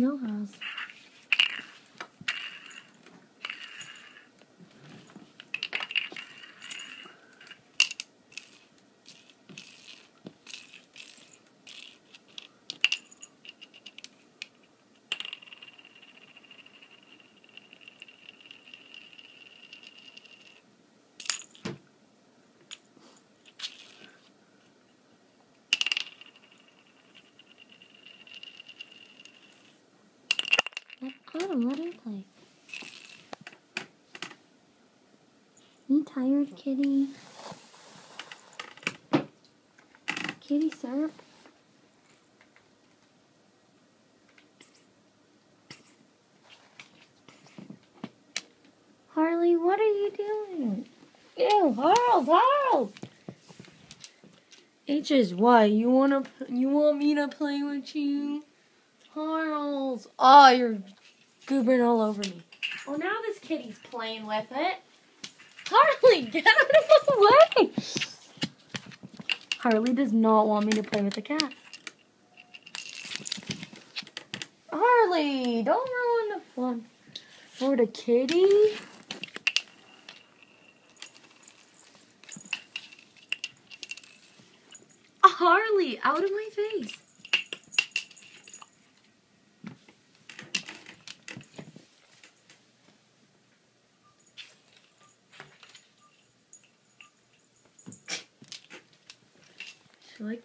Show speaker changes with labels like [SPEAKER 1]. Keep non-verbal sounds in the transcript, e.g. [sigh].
[SPEAKER 1] Millhouse. Let Let her play. You tired, kitty? Kitty syrup? Harley, what are you doing? Ew, Harl, Harl! H is what? You wanna? You want me to play with you? Harls. Oh, you're goobering all over me. Oh, now this kitty's playing with it. Harley, [laughs] get out of the way! Harley does not want me to play with the cat. Harley, don't ruin the fun for the kitty. Harley, out of my face. Should I